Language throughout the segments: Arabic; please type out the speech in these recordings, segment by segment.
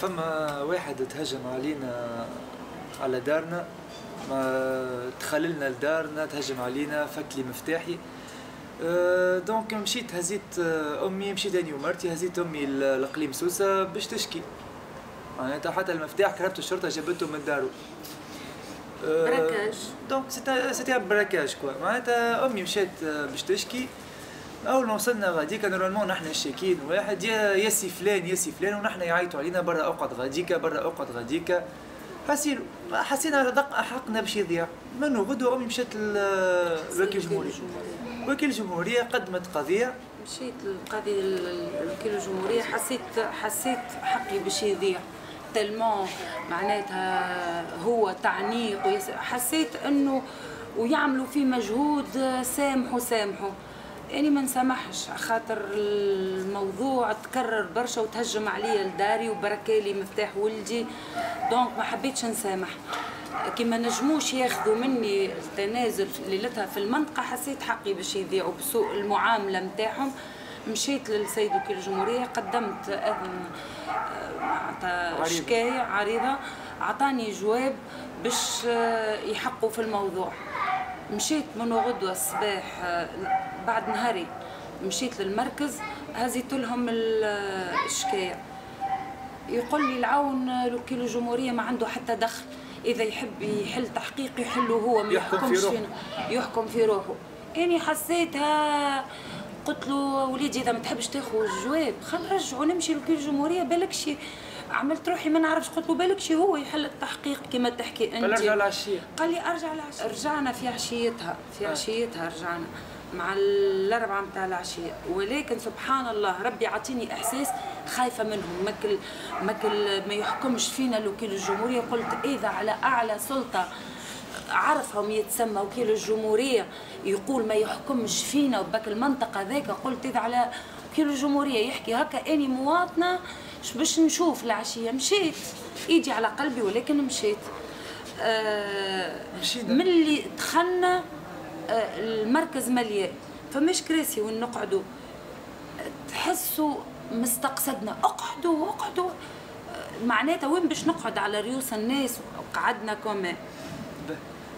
فما واحد تهجم علينا على دارنا ما تخللنا لدارنا تهجم علينا فك لي مفتاحي. أه donc مشيت هزيت أمي مشيت أنا ومرتي هزيت أمي لقليم سوسة باش تشكي. معناتها حتى المفتاح كرهبت الشرطة جابته من دارو. braquage. donc c'était braquage quoi. معناتها أمي مشات باش تشكي. أول ما وصلنا غاديك normalement نحن شاكين واحد يا يا سي فلان يا سي فلان ونحن يعيطوا علينا برا اقعد غاديكا برا اقعد غاديكا حسينا حسينا دق حقنا باش يضيع منو غدوه أمي مشات لوكيل الجمهوريه وكيل الجمهوريه قدمت قضية. مشيت للقاضي الوكيل الجمهوريه حسيت حسيت حقي باش يضيع تلمون معناتها هو تعنيق. حسيت إنه ويعملوا فيه مجهود سامحوا سامحوا يعني ما نسامحش خاطر الموضوع تكرر برشا وتهجم عليا لداري وبركالي مفتاح ولدي. دونك ما حبيتش نسامح. كي ما نجموش ياخذوا مني التنازل ليلتها في المنطقة حسيت حقي باش يضيعوا بسوء المعاملة نتاعهم مشيت للسيد وكيل الجمهورية قدمت أذن شكاية عريضة. أعطاني جواب باش يحقوا في الموضوع. مشيت من غدوة الصباح بعد نهاري مشيت للمركز هزيت لهم الشكايه يقول لي العون الوكيل الجمهورية ما عنده حتى دخل إذا يحب يحل تحقيق يحله هو ما يحكمش فينا. يحكم في روحه. إني حسيتها قلت له وليدي إذا ما تحبش تاخذ الجواب خل نرجعوا نمشي لوكيل الجمهورية بالك شي. عملت روحي ما نعرفش قلت له بالك شي هو يحل التحقيق كما تحكي أنت. قال أرجع العشيه قال لي أرجع العشيه رجعنا في عشيتها في آه. عشيتها رجعنا. مع الأربعة نتاع العشية. ولكن سبحان الله ربي عطيني إحساس خايفة منهم. ماكل ماكل ما يحكمش فينا وكيل الجمهورية. قلت إذا على أعلى سلطة عرفهم يتسمى وكيل الجمهورية يقول ما يحكمش فينا وباك المنطقة ذاك قلت إذا على وكيل الجمهورية يحكي هكا أني مواطنة باش نشوف العشية. مشيت. إيدي على قلبي ولكن مشيت. آه من اللي دخلنا المركز مليان فمش كراسي وين نقعدوا تحسوا مستقصدنا. اقعدوا اقعدوا. معناتها وين باش نقعد على ريوس الناس وقعدنا كمان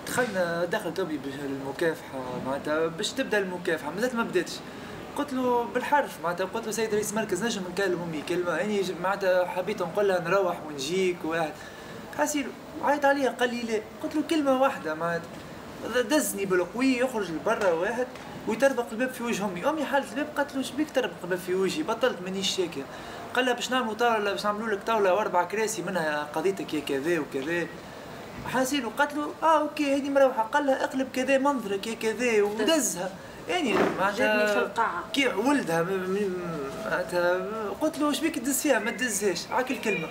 دخلنا دخل توبي بالمكافحة معناتها باش تبدأ المكافحة. مازالت ما بداتش قلت له بالحرف معناتها قلت له سيد رئيس مركز نجم نكلم امي كلمة. يعني معناتها حبيت نقول لها نروح ونجيك واحد حسيل عيط عليا قال لي لا قلت له كلمة واحدة معناتها. دزني بالقوي يخرج لبرا واحد ويطربق الباب في وجه أمي. أمي حالت الباب قالت له شبيك تطربق الباب في وجهي؟ بطلت مانيش شاكر. قال لها باش نعملوا طاولة باش نعملوا لك طاولة وأربع كراسي منها قضيتك يا كذا وكذا. حاسين وقالت له آه okay هذه مروحة. قال لها اقلب كذا منظرك يا كذا ودزها. يعني معناتها في القاعة. كي ولدها معناتها. قلت له اش بيك تدز فيها ما تدزهاش. عاك الكلمة.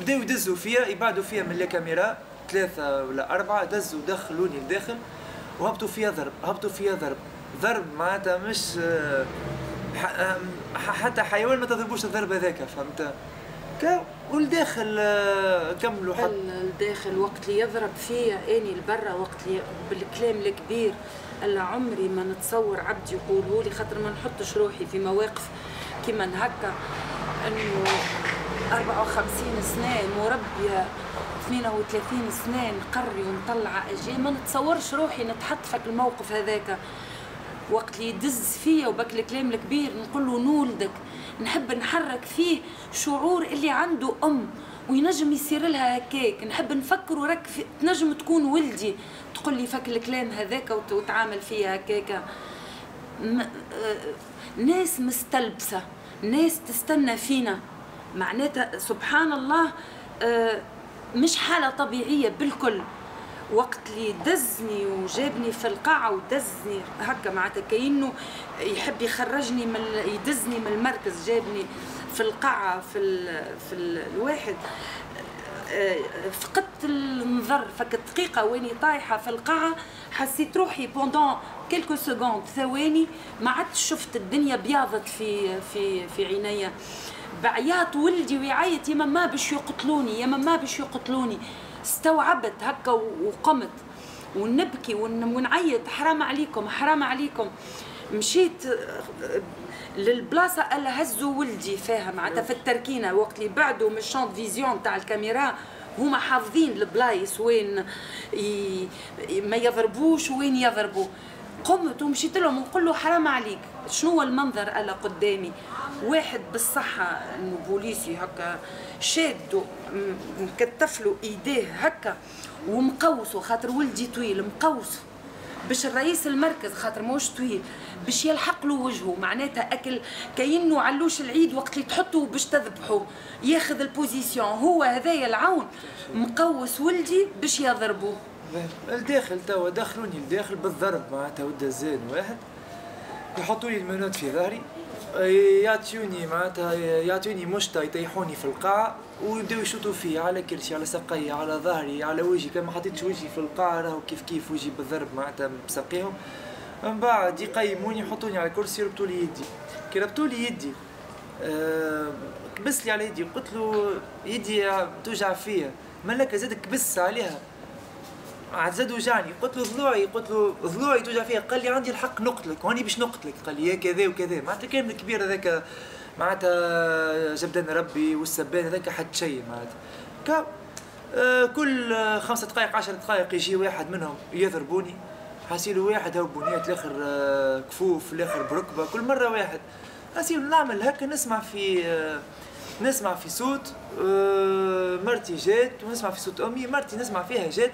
بداو يدزوا فيها يبعدوا فيها من الكاميرا ثلاثة ولا أربعة دزوا دخلوني لداخل وهبطوا فيها ضرب هبطوا فيها ضرب. ضرب معناتها مش حتى حيوان ما تضربوش الضرب هذاك فهمت؟ والداخل آه، كملوا حتى. الداخل وقت اللي يضرب فيا أني لبرا وقت اللي بالكلام الكبير الا عمري ما نتصور عبد يقولوا لي خاطر ما نحطش روحي في مواقف كيما هكا إنه 54 سنة مربيه 32 سنة نقري ونطلع اجيال ما نتصورش روحي نتحط في الموقف هذاك. وقت اللي يدز فيا وبك الكلام الكبير نقول له نولدك. نحب نحرك فيه شعور اللي عنده أم وينجم يصير لها هكاك. نحب نفكر وراك تنجم تكون ولدي. تقول لي فك الكلام هذاك وتعامل فيا هكاك. م... آه... ناس مستلبسة. ناس تستنى فينا. معناتها سبحان الله آه... مش حالة طبيعية بالكل. وقت اللي دزني وجابني في القاعة ودزني هكا معناتها كأنه يحب يخرجني من يدزني من المركز جابني في القاعة في ال في ال الواحد. فقدت النظر فكت دقيقة وإني طايحة في القاعة. حسيت روحي pendant quelques secondes ثواني. ما عدت شفت الدنيا بياضت في في في عينيا. بعياط ولدي ويعيط يا ماما باش يقتلوني يا ماما باش يقتلوني. استوعبت هكا وقمت. ونبكي ونعيط حرام عليكم حرام عليكم. مشيت للبلاصة اللي هزوا ولدي فيها معناتها في التركينة وقت اللي بعدوا من champ de vision تاع الكاميرا هما حافظين البلايص وين ي... ما يضربوش وين يضربوا. قمت ومشيت لهم نقول له حرام عليك. شنو المنظر أنا قدامي؟ واحد بالصحة انه بوليسي هكا شادو مكتف له إيديه هكا ومقوسه خاطر ولدي طويل مقوسه باش الرئيس المركز خاطر موش طويل باش يلحق له وجهه معناتها أكل كاينة علوش العيد وقت اللي تحطه باش تذبحه ياخذ البوزيسيون هو هذايا العون مقوس ولدي باش يضربه الداخل توا دخلوني الداخل بالضرب معناتها ودا زين واحد. يحطوا لي المنوت في ظهري يعطوني معناتها يعطوني مشطة يطيحوني في القاعة ويبداو يشوطوا فيا على كرسي على ساقي على ظهري على وجهي كان ما حطيتش وجهي في القاعة راهو كيف كيف وجهي بالضرب معناتها بساقيهم من بعد يقيموني يحطوني على كرسي يربطوا لي يدي. كي ربطوا لي يدي أه كبس لي على يدي قلت له يدي توجع فيا. مالك زاد كبس عليها. عاد زاد وجعني. قلت له ضلوعي قلت له ضلوعي توجع فيها قال لي عندي الحق نقتلك واني باش نقتلك. قال لي يا كذا وكذا. معناتها كان الكبير هذاك معناتها جبدان ربي والسبان هذاك حد شيء معناتها. آه كل خمسة دقائق عشر دقائق يجي واحد منهم يضربوني. حاسيلو واحد هو بنيات الآخر آه كفوف الآخر بركبة كل مرة واحد. حاسيلو نعمل هكا نسمع في آه نسمع في صوت مرتي جات ونسمع في صوت أمي مرتي نسمع فيها جات.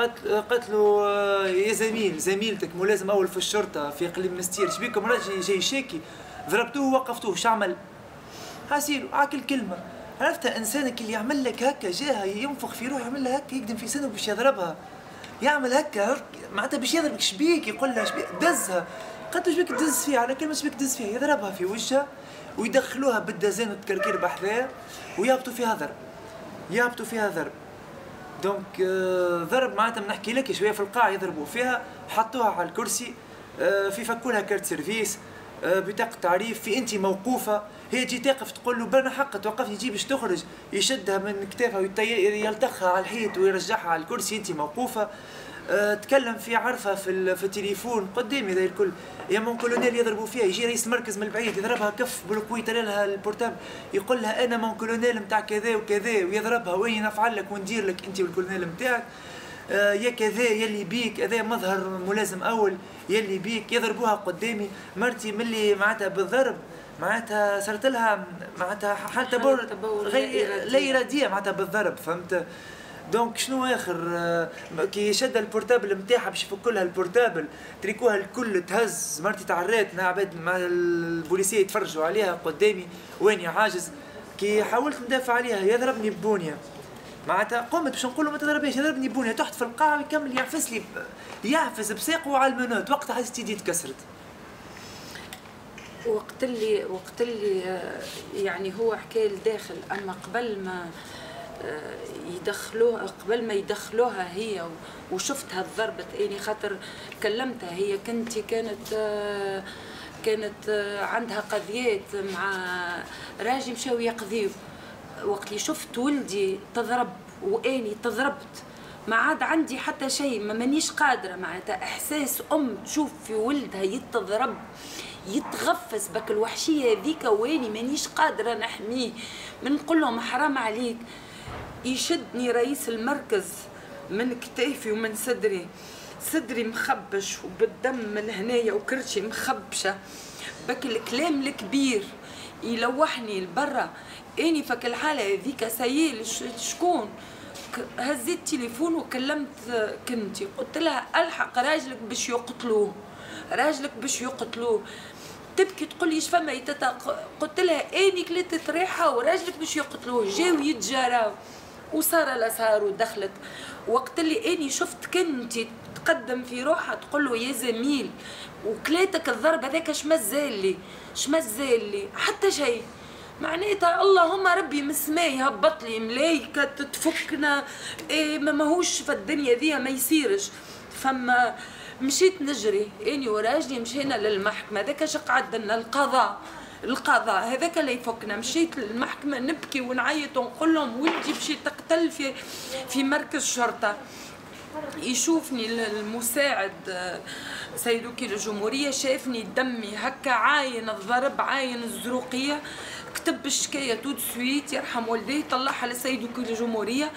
آه، يا زميل زميلتك ملازم أول في الشرطة في اقليم مستير. شبيكم راجل جاي شاكي. ضربتوه وقفتوه شعمل هاسيلو عاك الكلمة عرفت إنسانك اللي يعمل لك هكا جاها ينفخ في روحه يعمل لها هكا يقدم في سنه باش يضربها. يعمل هكا معناتها باش يضربك شبيك يقول لها شبيك دزها. قالت له شبيك دز فيها؟ على كلمة شبيك دز فيها؟ يضربها في وجهها ويدخلوها بالدزان والتكركير بحذاه ويهبطوا فيها ضرب. يهبطوا فيها ضرب. donc آه، ضرب معناتها نحكي لك شوية في القاع يضربوا فيها حطوها على الكرسي آه، في فكوا لها carte service. بطاقة تعريف. في انت موقوفة هي تجي تقف تقول له بنا حق توقفني تجي باش تخرج يشدها من كتافها ويلتخها على الحيط ويرجعها على الكرسي. انت موقوفة. أه تكلم في عرفة في, التليفون. قدامي ذا الكل. يا mon colonel يضربوا فيها يجي رئيس مركز من البعيد يضربها كف بالقوي لها ال portable يقول لها أنا mon colonel نتاع كذا وكذا ويضربها. وين نفعل لك وندير لك انت والكولونيل نتاعك آه يا كذا يلي بيك هذا مظهر ملازم أول يلي بيك يضربوها قدامي. مرتي ملي معناتها بالضرب معناتها صارت لها معناتها حالة تبول لا إرادية. معناتها بالضرب فهمت؟ donc شنو آخر؟ آه، كي شد ال portable نتاعها باش يفك لها ال portable تريكوها الكل تهز. مرتي تعرات مع عباد مع البوليسية يتفرجوا عليها قدامي وين عاجز؟ كي حاولت ندافع عليها يضربني ب poignet معناتها قمت باش نقول له ما تضربنيش يضربني بونيه تحت في القاعه ويكمل يعفس لي يعفس بساقه على ال menottes. وقتها حسيت يدي تكسرت. وقت اللي وقت اللي آه، يعني هو حكى الداخل أما قبل ما آه، يدخلوها قبل ما يدخلوها هي وشفتها ضربت إني خاطر كلمتها. هي كنتي كانت آه، كانت عندها قضيات مع راجل مشاو يقضيو. وقت اللي شفت ولدي تضرب واني تضربت. ما عاد عندي حتى شيء ما مانيش قادرة معناتها. إحساس أم تشوف في ولدها يتضرب يتغفز بك الوحشية هذيك واني مانيش قادرة نحميه. من نقول لهم حرام عليك. يشدني رئيس المركز من كتافي ومن صدري. صدري مخبش وبالدم من هنايا وكرشي مخبشة. بك الكلام الكبير. يلوحني لبرا. إني فك الحاله هذيك سيل شكون هزيت تليفون وكلمت كنتي قلت لها ألحق راجلك باش يقتلوه. راجلك باش يقتلوه. تبكي تقول لي فما يتتا قلت لها إني كليت ريحه وراجلك باش يقتلوه. جاو يتجاراو وصار لا صار ودخلت. وقت اللي إني شفت كنتي تقدم في روحها تقول له يا زميل وكليتك الضرب هذاك شمزال لي؟ شمزال لي؟ حتى شيء. معناتها اللهم ربي من السماء يهبط لي ملايكة تفكنا إيه ما ماهوش في الدنيا ذي ما يصيرش. فما مشيت نجري إني وراجلي مشينا للمحكمة. ذاك قعد لنا القضاء القضاء. هذاك اللي يفكنا. مشيت للمحكمة نبكي ونعيط ونقول لهم ولدي باش تقتل في في مركز شرطة. يشوفني المساعد سيد وكيل الجمهورية شافني دمي هكا عاين الضرب عاين الزروقية. كتب الشكايه tout de suite يرحم والديه طلعها للسيد وكيل الجمهورية.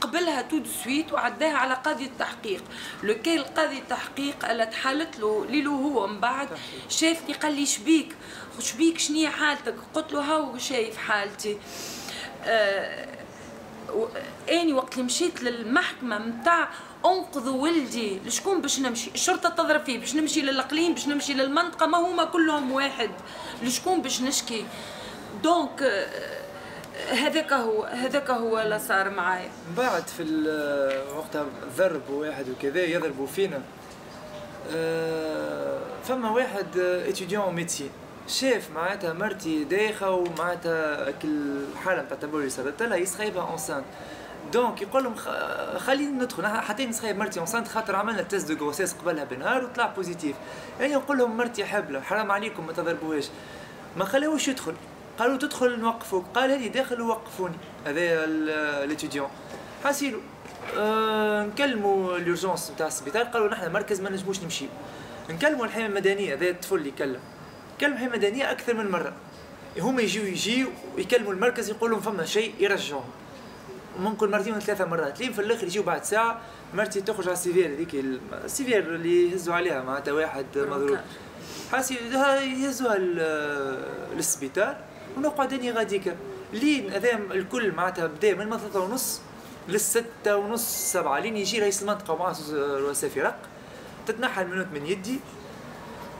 قبلها tout de suite وعداها على قاضي التحقيق. لو كان القاضي التحقيق قالت حالت له ليلو هو من بعد شافني قال لي شبيك شبيك شنية حالتك؟ قلت له هاو شايف حالتي. آه أني وقت اللي مشيت للمحكمة متاع انقذوا ولدي لشكون باش نمشي؟ الشرطة تضرب فيه باش نمشي للاقليم باش نمشي للمنطقة ما هما كلهم واحد. لشكون باش نشكي؟ donc هذاك هو هذاك هو اللي صار معايا. بعد في وقتها ضرب واحد وكذا يضربوا فينا. آه، فما واحد étudiant médecine شاف معناتها مرتي دايخة ومعناتها الحاله نتاع التبول صارت. لها. يسخيبها enceinte donc يقول لهم خليني ندخل. حتى نسخيب مرتي enceinte خاطر عملنا test de grossesse قبلها بنهار وطلع positif يعني نقول لهم مرتي حبلة حرام عليكم ما تضربوهاش. ما خلاوش يدخل. قالوا تدخل نوقفوك قال هذه داخل وقفوني. هذا l'étudiant حاسيلو. أه نكلموا ال urgences نتاع السبيطار. قالوا نحن مركز ما نجموش نمشيو نكلموا الحمايه المدنية. هذا الطفل اللي كلم كلم الحمايه المدنية أكثر من مرة. هما يجيو يجيو ويكلموا المركز يقول لهم فما شيء يرجعوهم ممكن مرتين ولا ثلاثة مرات. لين في الآخر يجيو بعد ساعة. مرتي تخرج على ال civière هذيك ال civière اللي يهزوا عليها. معناتها واحد مضروب حاسيلو يهزوها للسبيطار ونقعد اني غاديك لين هذا الكل معناتها بدأ من ثلاثة ونص للستة ونص سبعة. لين يجي رئيس المنطقة مع رؤساء فرق. تتنحى ال menottes من يدي.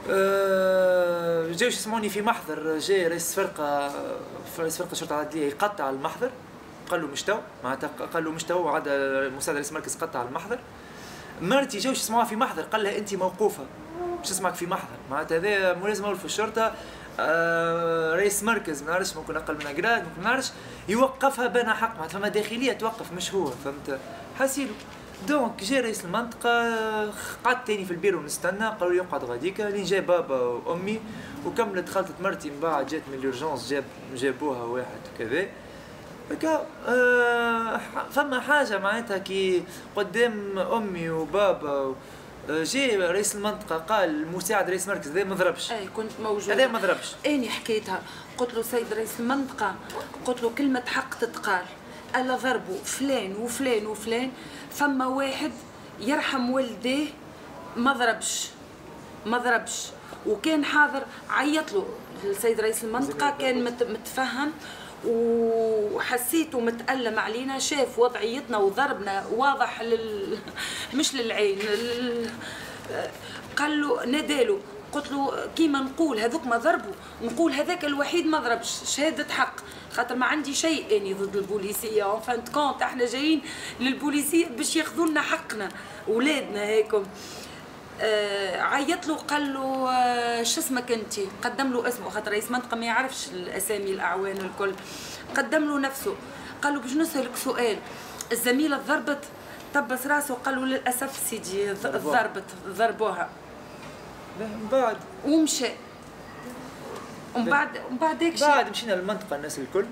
أه جاوش يسمعوني في محضر. جاي رئيس فرقة رئيس فرقة الشرطة العدلية يقطع المحضر. قال له مشتو معناتها قال له مشتو وعاد مساعد رئيس المركز قطع المحضر. مرتي جاوش يسمعوها في محضر. قال لها أنت موقوفة. مش اسمعك في محضر؟ معناتها هذا ملازم في الشرطة. آه رئيس مركز ما نعرفش ممكن أقل من grade ممكن ما نعرفش. يوقفها بأنا حق معناتها فما داخلية توقف مش هو فهمت؟ حاسيلو donc جا رئيس المنطقة قعدت تاني في البيرو نستنى قالوا لي اقعد غاديكا لين جا بابا وأمي وكملت خالتة مرتي من بعد جات من ال urgence جاب جابوها واحد كذا هكا آه فما حاجة معناتها كي قدام أمي وبابا جي رئيس المنطقة قال مساعد رئيس المركز هذا ما ضربش. أي كنت موجود. هذا ما ضربش. اني حكيتها. قلت له سيد رئيس المنطقة قلت له كلمة حق تتقال. ألا ضربوا فلان وفلان وفلان فما واحد يرحم والديه ما ضربش. ما ضربش. وكان حاضر عيط له. السيد رئيس المنطقة كان متفهم. وحسيته متألم علينا شاف وضعيتنا وضربنا واضح لل... مش للعين لل... قال له ناداله قلت له كيما نقول هذوك ما ضربوا نقول هذاك الوحيد ما ضربش شهادة حق خاطر ما عندي شيء اني ضد البوليسية en fin de compte إحنا جايين للبوليسية باش ياخذوا لنا حقنا ولادنا هيكم. عيط له قال له آه شو اسمك انت؟ قدم له اسمه. خاطر رئيس منطقة ما يعرفش الأسامي الأعوان الكل قدم له نفسه. قال له باش نسألك سؤال. الزميلة ضربت طبس راسه قال له للأسف سيدي ضربت ضربوها. من بعد. ومشى. ومن بعد ومن بعد هيك بعد مشينا للمنطقة الناس الكل.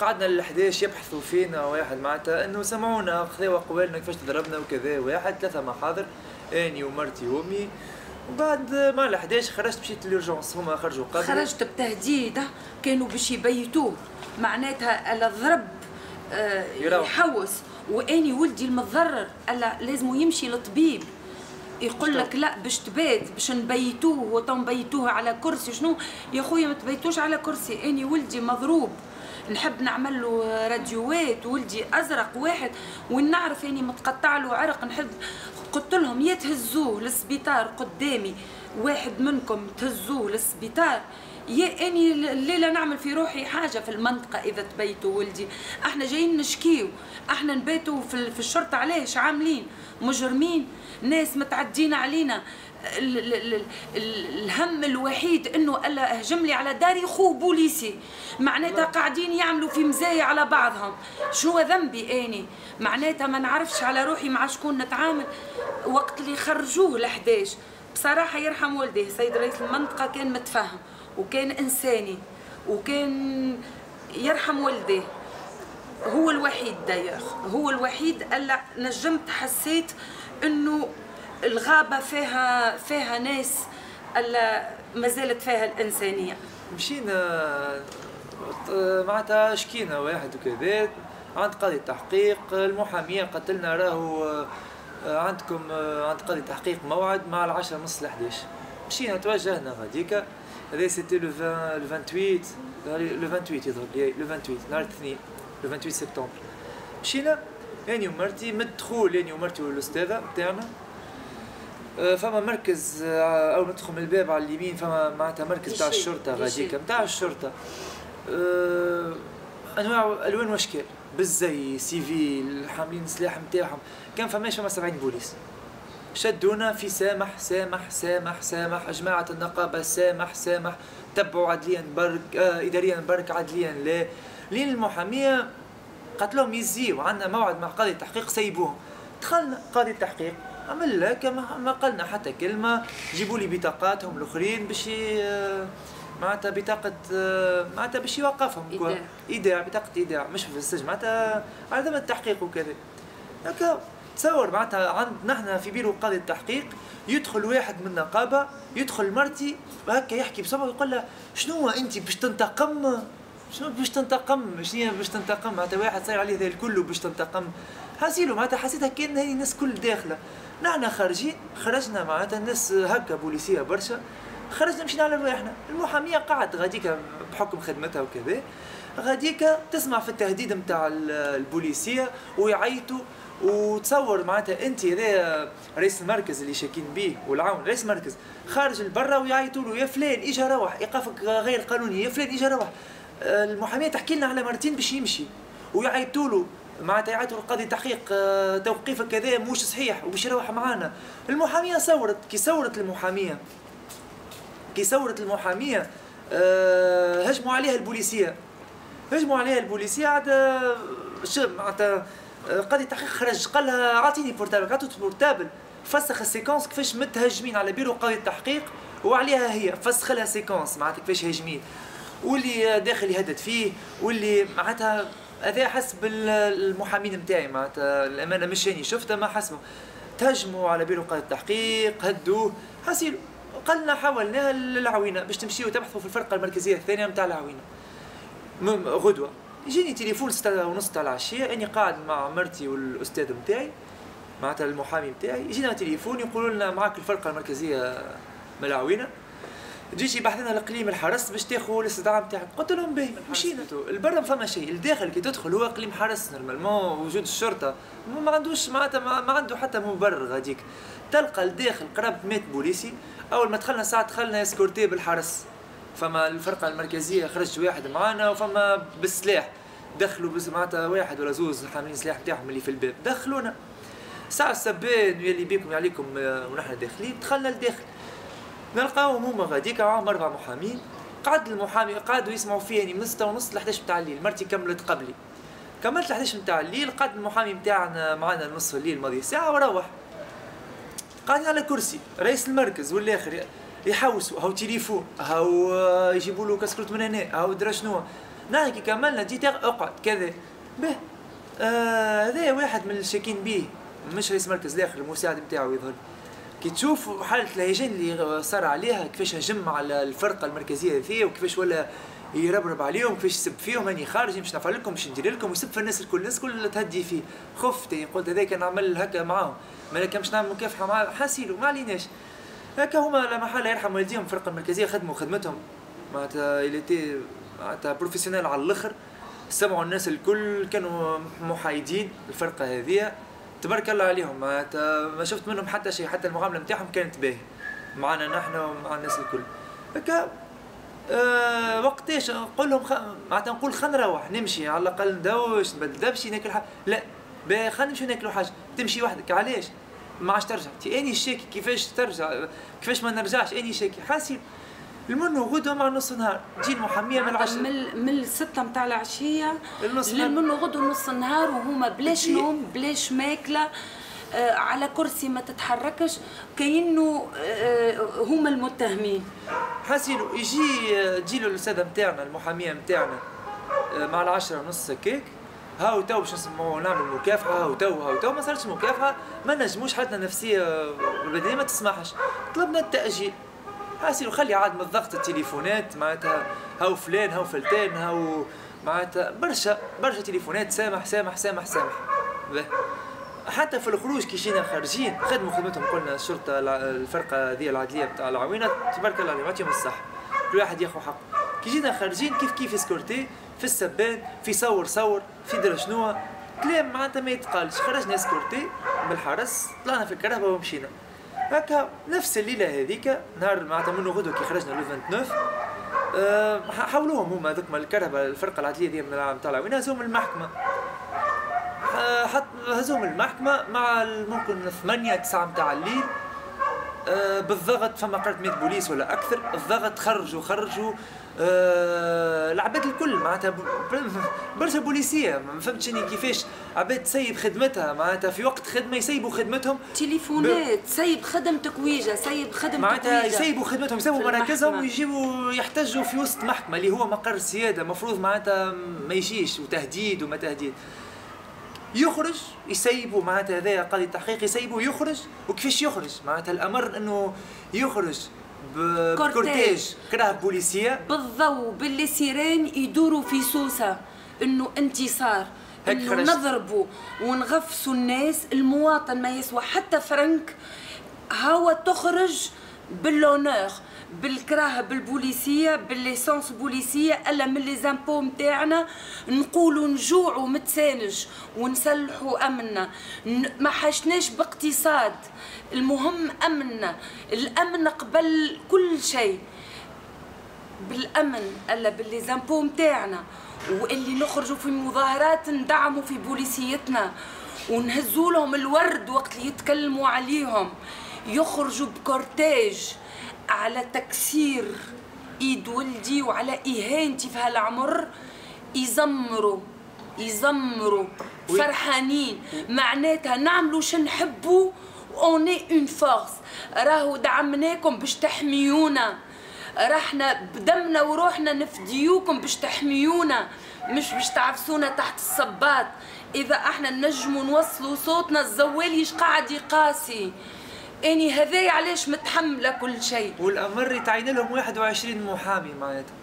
قعدنا ل 11 يبحثوا فينا واحد معناتها إنه سمعونا خذوا أقوالنا كيفاش تضربنا وكذا واحد ثلاثة محاضر. أني ومرتي وأمي. وبعد ما ل 11 خرجت مشيت للورجونس هما خرجوا قبل. خرجت بتهديد كانوا باش يبيتوه. معناتها الضرب آه يحوس. وأني ولدي المتضرر ألا لازم يمشي للطبيب. يقول لك لا باش تبات باش نبيتوه. وتو نبيتوه على كرسي. شنو؟ يا خويا ما تبيتوش على كرسي. أني ولدي مضروب. نحب نعمل له راديوات. ولدي أزرق واحد. وين نعرف أني متقطع له عرق؟ نحب قلت لهم يا تهزوه للسبيطار قدامي واحد منكم تهزوه للسبيطار يا إني الليلة نعمل في روحي حاجة في المنطقة إذا تبيتوا ولدي. إحنا جايين نشكيو. إحنا نبيتوا في, الشرطة علاش عاملين مجرمين ناس متعدين علينا. الهم الوحيد انه الا اهجم لي على داري خو بوليسي. معناتها قاعدين يعملوا في مزايا على بعضهم. شنو ذنبي اني؟ معناتها ما نعرفش على روحي مع شكون نتعامل. وقت اللي خرجوه ل 11 بصراحة يرحم والديه سيد رئيس المنطقة كان متفهم. وكان إنساني. وكان يرحم والديه. هو الوحيد دايوغ هو الوحيد اللي نجمت حسيت انه الغابة فيها فيها ناس ما زالت فيها الإنسانية. مشينا معناتها شكينا واحد وكذا عند قاضي التحقيق المحامية قتلنا راهو عندكم عند قاضي التحقيق موعد مع العشرة نص ل 11 مشينا توجهنا غاديكا هذا سيتي لو 28 لو 28 يظهر لي لو 28 نهار الاثنين لو 28 سبتمبر. مشينا اني ومرتي مدخول اني ومرتي والأستاذة نتاعنا فما مركز أول ما تدخل من الباب على اليمين فما معناتها مركز تاع الشرطة غاديكا نتاع الشرطة. أنواع ألوان وأشكال. بالزي سيفيل حاملين السلاح نتاعهم كان فماش فما 70 بوليس. شدونا في سامح سامح سامح سامح. جماعة النقابة سامح سامح. تبعوا عدليا برك آه إداريا برك عدليا لا. لين المحامية قالت لهم يزيوا عندنا موعد مع قاضي التحقيق سيبوهم. دخلنا قاضي التحقيق. عمل لك ما قالنا حتى كلمة جيبوا لي بطاقاتهم الآخرين باش معناتها بطاقة معناتها باش يوقفهم. إيداع. إيداع بطاقة إيداع مش في السجن. معناتها على ذمة التحقيق وكذا. هكا تصور معناتها عند نحن في بيرو قاضي التحقيق يدخل واحد من النقابة يدخل مرتي هكا يحكي بصبعه ويقول لها شنو أنت باش تنتقم شنو باش تنتقم؟ شنو باش تنتقم معناتها واحد صاير عليه ذا الكل باش تنتقم. حاسيلو معناتها حسيتها كان هذه الناس كل داخلة. نحن خارجين خرجنا معناتها الناس هكا بوليسية برشا. خرجنا مشينا على رواحنا. المحامية قعدت غاديكا بحكم خدمتها وكذا. غاديكا تسمع في التهديد نتاع البوليسية ويعيطوا وتصور معناتها أنت هذا رئيس المركز اللي شاكين به والعون. رئيس المركز خارج لبرا ويعيطوا له يا فلان إجا روح. ايقافك غير قانوني يا فلان إجا روح. المحامية تحكي لنا على مرتين باش يمشي ويعيطوا له. معناتها يعيطوا القاضي تحقيق توقيفك كذا مش صحيح وباش يروح معانا. المحامية صورت كي صورت المحامية كي صورت المحامية أه هجموا عليها البوليسية. هجموا عليها البوليسية عاد معناتها قاضي التحقيق خرج قال لها أعطيني portable عطيته portable فسخ ال séquence كيفاش متهجمين على بيرو قاضي التحقيق وعليها هي فسخ لها séquence معناتها كيفاش هاجمين. واللي داخل يهدد فيه واللي معناتها هذا حسب المحامين نتاعي معناتها الأمانة مش هاني. شفتها ما حسبوا؟ تهجموا على بيرو قاضي التحقيق هدوه حاسيلو قالنا حولناها للعوينه باش تمشيو تبحثوا في الفرقة المركزية الثانية نتاع العوينة. غدوة. يجيني تليفون ستة ونص تاع العشية أني قاعد مع مرتي والأستاذ نتاعي معناتها المحامي نتاعي يجينا تليفون يقولوا لنا معك الفرقة المركزية من العوينة تجيش يبحث لنا الاقليم الحرس باش تاخذ الاستدعاء نتاعك. قلت لهم باهي مشينا. البرا ما فما شيء. الداخل كي تدخل هو اقليم حرس normalement وجود الشرطة ما عندوش معناتها ما عنده حتى مبرر غاديك تلقى الداخل قرب 100 بوليسي أول ما دخلنا ساعة دخلنا escortés بالحرس. فما الفرقة المركزية خرج واحد معانا وفما بالسلاح. دخلوا بس معناتها واحد ولا زوز حاملين سلاح بتاعهم اللي في الباب. دخلونا. ساعة السبان يلي بيكم عليكم ونحن داخلين دخلنا لداخل. نلقاوهم هما غاديك معاهم أربع محامين. قعد المحامي قعدوا يسمعوا فيني من 6 ونص ل 11 بتاع الليل. مرتي كملت قبلي. كملت ل 11 بتاع الليل. قعد المحامي بتاعنا معنا نصف الليل ماضي ساعة وروح. قاعدين على كرسي. رئيس المركز والآخر يحوسوا. هاو تليفون هاو يجيبوا له كسكروت من هنا. هاو درا شنو. نحن كي كملنا. جيت أقعد. كذا. به. هذا آه واحد من الشاكين به مش رئيس مركز الآخر المساعد بتاعه يظهر. كي تشوف حالة الهيجان اللي صار عليها كيفاش هجم على الفرقة المركزية ذي وكيفاش ولا يربرب عليهم كيفاش يسب فيهم اني خارج باش نفعل لكم باش ندير لكم ويسب في الناس الكل الناس الكل تهدي فيه. خفت قلت هذاك نعمل هكا معاهم. ما كان باش نعمل مكافحة معاه حاسيلو ما عليناش. هكا هما لا محالة يرحم والديهم الفرقة المركزية خدموا خدمتهم. معناتها إليتي معناتها بروفيسيونيل على الآخر. سمعوا الناس الكل كانوا محايدين الفرقة هذه تبارك الله عليهم. ما شفت منهم حتى شيء حتى المعاملة نتاعهم كانت باهية معنا نحن ومع الناس الكل. هكا أه وقتاش نقول لهم خ... معناتها نقول خلينا نروح نمشي على الأقل ندوش نبدل دبشي ناكل حاجة لا خلينا نمشي ناكلوا حاجة. تمشي وحدك علاش؟ ما عادش ترجع. أني شاكي كيفاش ترجع؟ كيفاش ما نرجعش؟ أني شاكي. حاسب المنو غدوة مع نص نهار تجي المحمية من العشرة. من من الستة نتاع العشية. للمنو غدوة نص نهار وهما بلاش نوم بلاش ماكلة آه على كرسي ما تتحركش كأنه آه هما المتهمين. حاسيلو يجي تجي له الأستاذة نتاعنا المحامية نتاعنا آه مع العشرة ونص هكاك هاو تو باش نسمعوا نعمل مكافحة هاو تو هاو تو. ما صارتش مكافحة ما نجموش حالتنا النفسية البدنية ما تسمحش. طلبنا التأجيل. حاسين خلي عاد من الضغط التليفونات معناتها هاو فلان هاو فلتان هاو معناتها برشا برشا تليفونات سامح سامح سامح سامح. به. حتى في الخروج كي جينا خارجين خدموا خدمتهم قلنا الشرطة الفرقة ذي العدلية بتاع العوينة تبارك الله عليهم يعطيهم الصح كل واحد ياخذ حق كي جينا خارجين كيف كيف escortés؟ في السبان في صور صور في درا شنو كلام معناتها ما يتقالش. خرجنا escortés بالحرس طلعنا في الكرهبه ومشينا هكا نفس الليلة هذيك نهار معناتها منو غدوة كي خرجنا le 29 أه حاولوهم هما هذوك الكرهبة الفرقة العدلية دي من العام طالع وين هزوهم المحكمة. حط هزوهم المحكمة مع ممكن 8 9 متاع الليل أه بالضغط فما قرد بوليس ولا أكثر الضغط خرجوا خرجوا آه العباد الكل معناتها برشا بوليسية ما فهمتش اني كيفاش. عباد تسيب خدمتها معناتها في وقت خدمة يسيبوا خدمتهم. تليفونات ب... سيب خدمتك ويجا سيب خدمتك معناتها يسيبوا خدمتهم يسيبوا مراكزهم ويجيبوا يحتجوا في وسط محكمة اللي هو مقر السيادة. المفروض معناتها ما يجيش وتهديد وما تهديد. يخرج يسيبوا معناتها هذا قاضي التحقيق يسيبوا يخرج وكيفاش يخرج؟ معناتها الأمر إنه يخرج ب cortège كره بوليسية. بالضوء ب les sirènes يدوروا في سوسة إنه انتصار إنه نضربوا ونغفسوا الناس المواطن ما يسوى حتى فرنك هو تخرج ب l'honneur بالكراهب بالبوليسية ب l'essence بوليسية ألا من les impôts نتاعنا نقولوا نجوعوا متسالش ونسلحوا أمننا. ما حاشتناش باقتصاد. المهم أمننا. الأمن قبل كل شيء. بالأمن ألا ب les impôts نتاعنا واللي نخرجوا في مظاهرات ندعموا في بوليسيتنا. ونهزوا لهم الورد وقت اللي يتكلموا عليهم. يخرجوا ب cortège. على تكسير إيد ولدي وعلى إهانتي في هالعمر يزمروا يزمروا فرحانين. معناتها نعملوا شنحبوا on est en force راهو دعمناكم باش تحميونا. رحنا بدمنا وروحنا نفديوكم باش تحميونا مش باش تعفسونا تحت الصبات إذا إحنا نجموا نوصلوا صوتنا الزوال قاعد يقاسي. إني هذايا علاش متحملة كل شيء. والأمر يتعين لهم 21 محامي معناتها.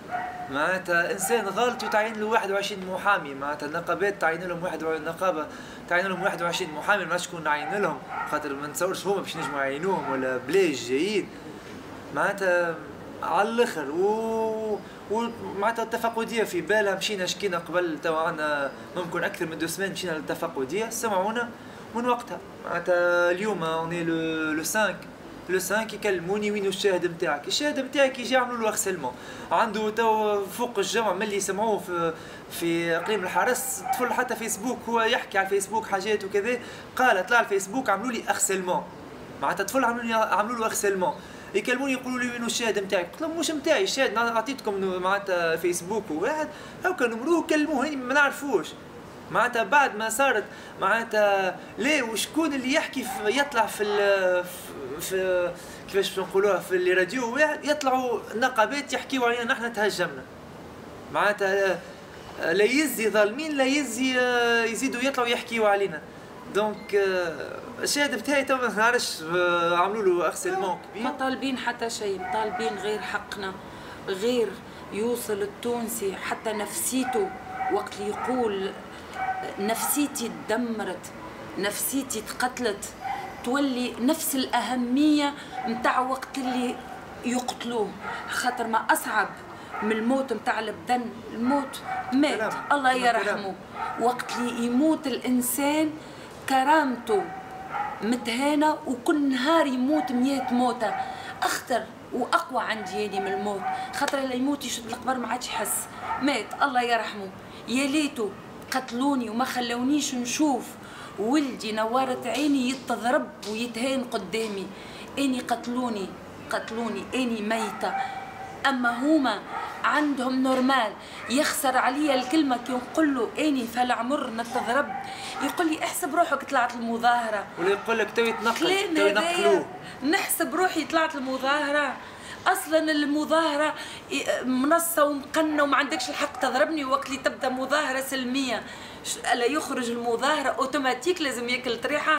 معناتها إنسان غلط وتعين له 21 محامي. معناتها النقابات تعين لهم 21 نقابه تعين لهم 21 محامي. ما شكون نعين لهم؟ خاطر ما نتصورش هما باش نجموا يعينوهم ولا بلاش جايين معناتها على الآخر و ومعناتها التفقديه في بالها. مشينا شكينا قبل تو عندنا ممكن أكثر من deux semaines مشينا للتفقديه سمعونا. من وقتها. معناتها اليوم on est le 5 le 5 يكلموني وين الشاهد نتاعك الشاهد نتاعك يجي يعملوا له harcèlement عنده تو فوق الجمع ملي يسمعوه في في إقليم الحرس. طفل حتى فيسبوك هو يحكي على الفيسبوك حاجات وكذا. قال طلع الفيسبوك عملوا لي harcèlement معناتها طفل عملوا لي عملوا له harcèlement يكلموني يقولوا لي وين الشاهد نتاعك قلت لهم مش نتاعي الشاهد أعطيتكم معناتها فيسبوك وواحد هاكا نمروه كلموه ما نعرفوش. معناتها بعد ما صارت معناتها ليه وشكون اللي يحكي في يطلع في في كيفاش نقولوها في الراديو يطلعوا نقابات يحكيوا علينا نحن تهجمنا. معناتها لا يزي ظالمين لا يزي يزيدوا يطلعوا يحكيوا علينا. donc الشاهد بتاعي تو ما نعرفش عملوا له harcèlement كبير. ما طالبين حتى شيء طالبين غير حقنا غير يوصل التونسي حتى نفسيته وقت يقول نفسيتي تدمرت نفسيتي تقتلت تولي نفس الأهمية متاع وقت اللي يقتلوه. خاطر ما أصعب من الموت متاع البدن الموت مات. كلام. الله يرحمه. وقت اللي يموت الإنسان كرامته متهانة وكل نهار يموت مئة موتة. أخطر وأقوى عندي يعني من الموت. خاطر اللي يموت يشد القبر ما عادش يحس. مات. الله يرحمه. يا ليتو قتلوني وما خلونيش نشوف. ولدي نورت عيني يتضرب ويتهان قدامي. إني قتلوني قتلوني إني ميتة. أما هما عندهم normal. يخسر عليا الكلمة كي نقول له إني فالعمر نتضرب. يقول لي احسب روحك طلعت المظاهرة. ولا يقول لك تو يتنقل تو ينقلوه. نحسب روحي طلعت المظاهرة. أصلا المظاهرة منظمة ومقننة وما عندكش الحق تضربني وقت اللي تبدأ مظاهرة سلمية ألا يخرج المظاهرة أوتوماتيك لازم ياكل طريحة؟